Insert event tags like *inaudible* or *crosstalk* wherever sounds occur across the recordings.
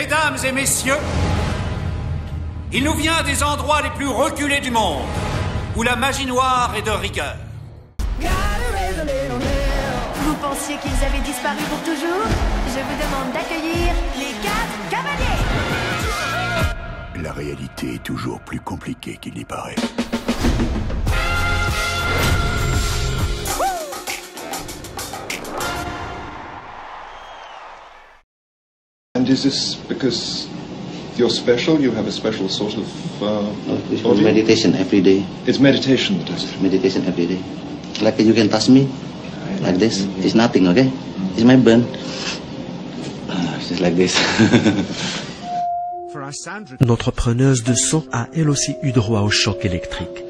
Mesdames et messieurs, il nous vient des endroits les plus reculés du monde, où la magie noire est de rigueur. Vous pensiez qu'ils avaient disparu pour toujours? Je vous demande d'accueillir les quatre cavaliers La réalité est toujours plus compliquée qu'il n'y paraît. And is this because you're special? You have a special sort of uh, It's body? meditation every day. It's meditation that does it? Meditation every day. Like you can touch me, like this. It's nothing, okay? It's my burn. Ah, It's just like this. *laughs* Notre preneuse de son a elle aussi eu droit au choc électrique.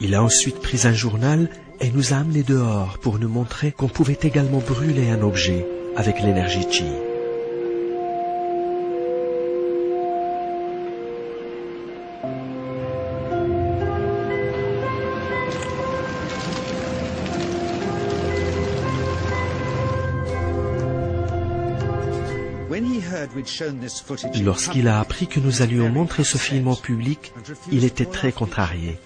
Il a ensuite pris un journal et nous a amenés dehors pour nous montrer qu'on pouvait également brûler un objet avec l'énergie chi. Lorsqu'il a appris que nous allions montrer ce film en public, il était très contrarié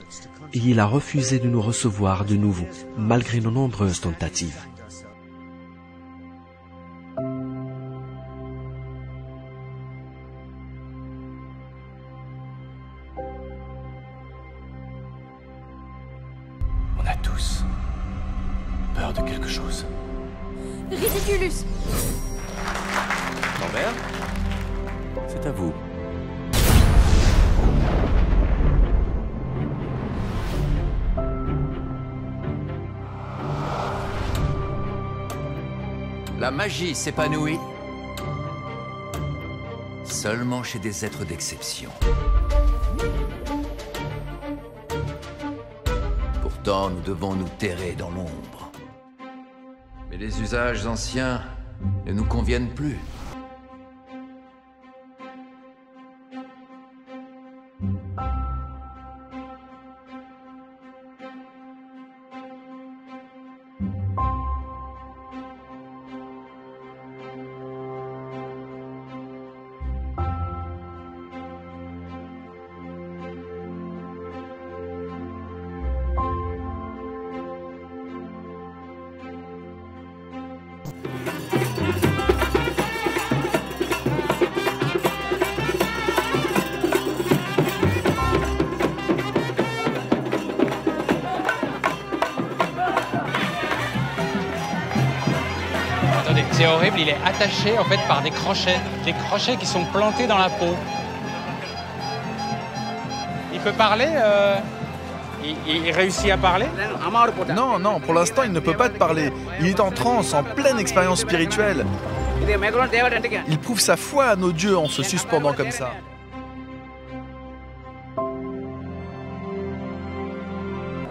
et il a refusé de nous recevoir de nouveau, malgré nos nombreuses tentatives. C'est à vous. La magie s'épanouit seulement chez des êtres d'exception. Pourtant, nous devons nous terrer dans l'ombre. Mais les usages anciens ne nous conviennent plus. Attendez, c'est horrible, il est attaché en fait par des crochets, des crochets qui sont plantés dans la peau. Il peut parler euh, il, il réussit à parler? Non, non, pour l'instant, il ne peut pas te parler. Il est en transe, en pleine expérience spirituelle. Il prouve sa foi à nos dieux en se suspendant comme ça.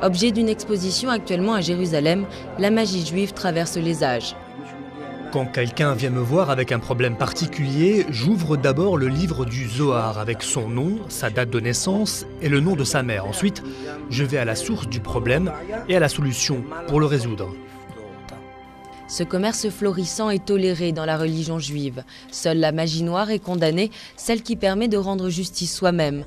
Objet d'une exposition actuellement à Jérusalem, la magie juive traverse les âges. Quand quelqu'un vient me voir avec un problème particulier, j'ouvre d'abord le livre du Zohar avec son nom, sa date de naissance et le nom de sa mère. Ensuite, je vais à la source du problème et à la solution pour le résoudre. Ce commerce florissant est toléré dans la religion juive. Seule la magie noire est condamnée, celle qui permet de rendre justice soi-même.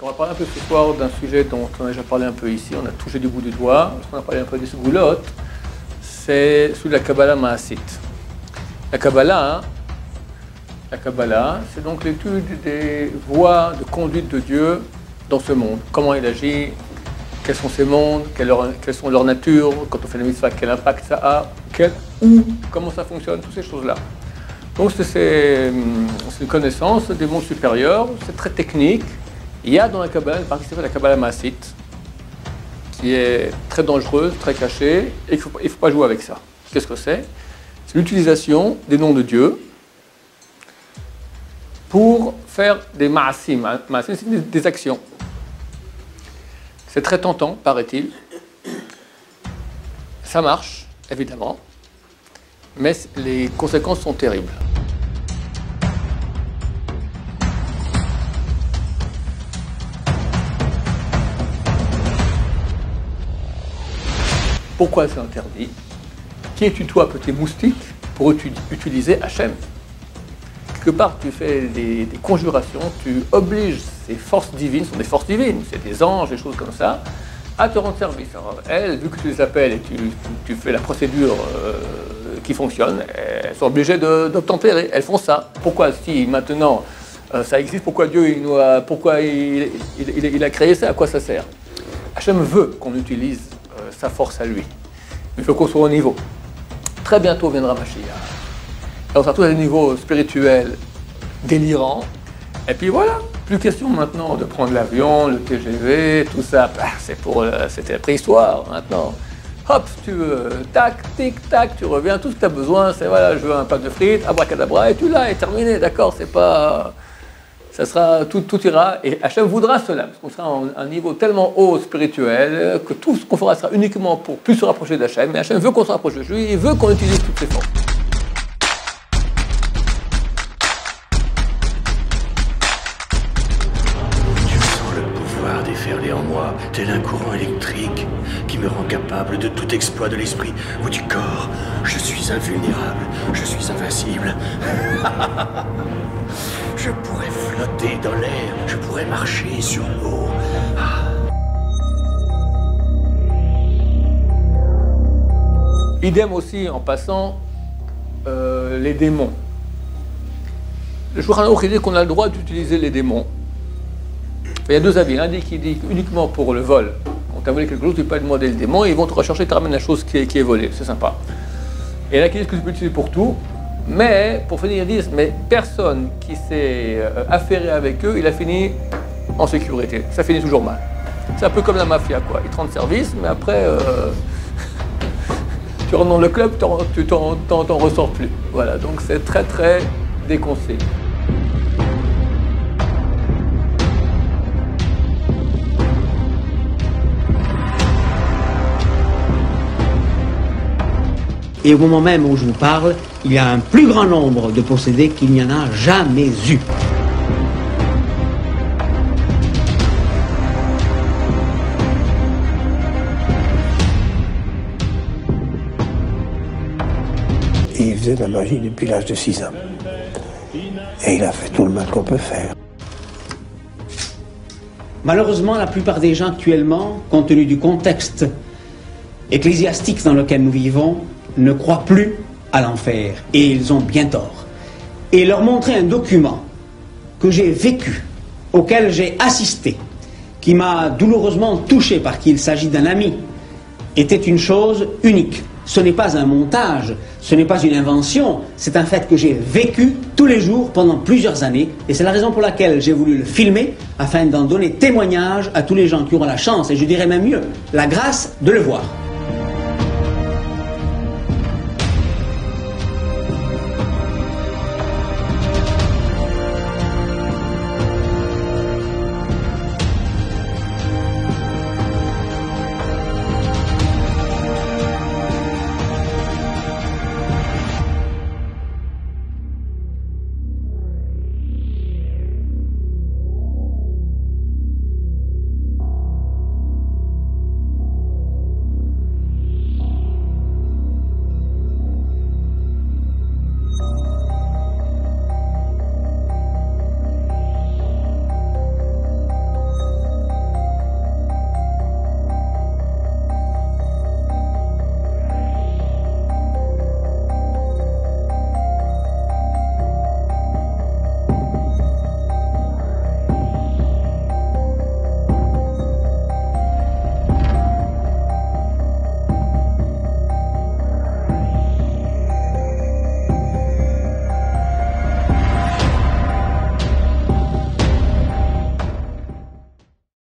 On va parler un peu ce soir d'un sujet dont on a déjà parlé un peu ici, on a touché du bout du doigt, qu'on a parlé un peu des goulottes, c'est celui de la Kabbalah Maasit. La Kabbalah, la Kabbalah, c'est donc l'étude des voies de conduite de Dieu dans ce monde. Comment il agit, quels sont ces mondes, quelles, sont leurs natures, quand on fait la mitzvah, quel impact ça a, quel, où, comment ça fonctionne, toutes ces choses-là. Donc c'est une connaissance des mondes supérieurs, c'est très technique. Il y a dans la Kabbalah qui s'appelle la Kabbalah Maasit, qui est très dangereuse, très cachée, et il ne faut, pas jouer avec ça. Qu'est-ce que c'est? C'est l'utilisation des noms de Dieu pour faire des ma'asim. C'est des actions. C'est très tentant, paraît-il. Ça marche, évidemment, mais les conséquences sont terribles. Pourquoi c'est interdit? Qui es-tu toi, petit moustique, pour utiliser Hachem Quelque part, tu fais des, conjurations, tu obliges ces forces divines, ce sont des forces divines, c'est des anges, des choses comme ça, à te rendre service. Alors, elles, vu que tu les appelles et tu, fais la procédure euh, qui fonctionne, elles sont obligées d'obtempérer. Elles font ça. Pourquoi, si maintenant euh, ça existe, pourquoi Dieu il nous a, pourquoi il, a créé ça? À quoi ça sert? Hachem veut qu'on utilise sa force à lui. Il faut qu'on soit au niveau. Très bientôt viendra Mashiach. on sera tous à des niveaux spirituels délirants. Et puis voilà, plus question maintenant de prendre l'avion, le TGV, tout ça. *laughs* Bah, c'est pour, euh, c'était la préhistoire maintenant. Hop, tu veux, tac, tic, tac, tu reviens, tout ce que tu as besoin, c'est voilà, je veux un pack de frites, abracadabra, et tu l'as, et terminé, d'accord, c'est pas ça sera, tout, tout ira, et Hachem voudra cela, parce qu'on sera à un niveau tellement haut spirituel que tout ce qu'on fera sera uniquement pour plus se rapprocher d'Hachem, mais Hachem veut qu'on se rapproche de lui, il veut qu'on utilise toutes ces formes. Je sens le pouvoir déferler en moi, tel un courant électrique qui me rend capable de tout exploit de l'esprit ou du corps. Je suis invulnérable, je suis invincible. *laughs* Je pourrais flotter dans l'air, je pourrais marcher sur l'eau. Idem aussi en passant euh, les démons. Le Shulchan dit qu'on a le droit d'utiliser les démons. Il y a deux avis. L'un dit qui dit uniquement pour le vol. On t'a volé quelque chose, tu peux pas demander le démon, ils vont te rechercher, te ramènent la chose qui est, volée. C'est sympa. Et là qui dit que tu peux l'utiliser pour tout. Mais, pour finir, ils disent, mais personne qui s'est euh, affairé avec eux, il a fini en sécurité. Ça finit toujours mal. C'est un peu comme la mafia, quoi. Ils te rendent service, mais après, euh, *laughs* tu rentres dans le club, tu t'en ressors plus. Voilà, donc c'est très, très déconseillé. Et au moment même où je vous parle, il y a un plus grand nombre de possédés qu'il n'y en a jamais eu. il faisait de la magie depuis l'âge de 6 ans. Et il a fait tout le mal qu'on peut faire. Malheureusement, la plupart des gens actuellement, compte tenu du contexte ecclésiastique dans lequel nous vivons, ne croient plus à l'enfer. Et ils ont bien tort. Et leur montrer un document que j'ai vécu, auquel j'ai assisté, qui m'a douloureusement touché parce qu'il s'agit d'un ami, était une chose unique. Ce n'est pas un montage, ce n'est pas une invention, c'est un fait que j'ai vécu tous les jours pendant plusieurs années, et c'est la raison pour laquelle j'ai voulu le filmer, afin d'en donner témoignage à tous les gens qui auront la chance, et je dirais même mieux, la grâce de le voir.